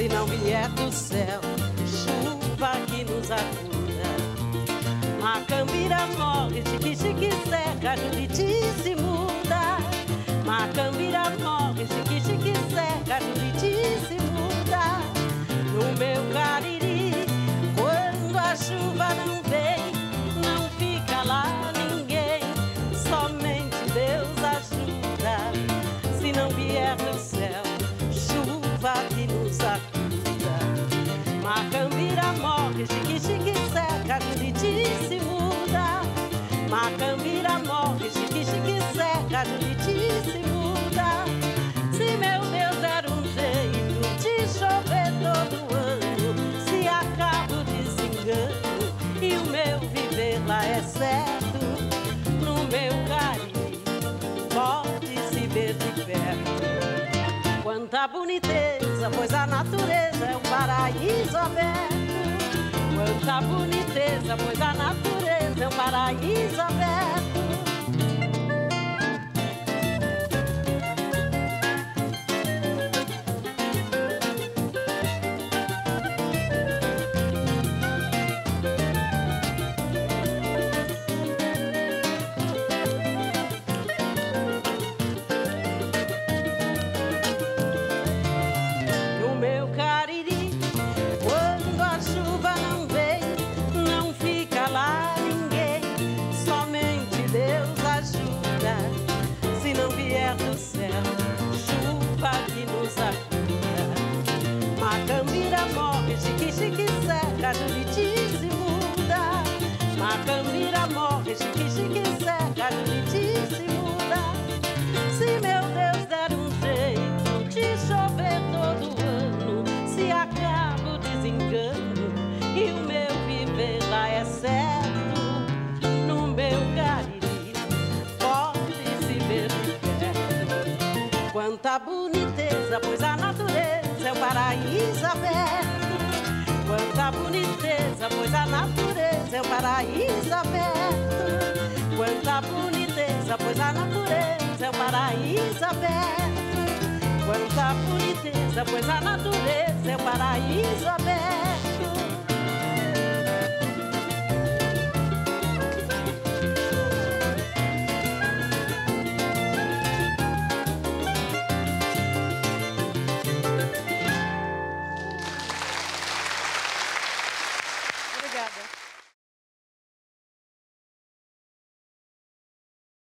Se não vier do céu, chuva que nos acuda. Macambira morre, chique, chique, seca, Juriti se muda. Macambira Macambira morre, chique, chique, seca, Juriti se muda. Se meu Deus era um jeito de chover todo ano, se acaba o desengano e o meu viver lá é certo, no meu carinho pode se ver de perto. Quanta boniteza, pois a natureza é um paraíso aberto. Quanta boniteza, pois a natureza um paraíso aberto. Perto. Quanta boniteza, pois a natureza é o paraíso aberto. Quanta boniteza, pois a natureza é o paraíso aberto. Quanta boniteza, pois a natureza é o paraíso aberto. Quanta boniteza, pois a natureza é o paraíso aberto. Obrigada.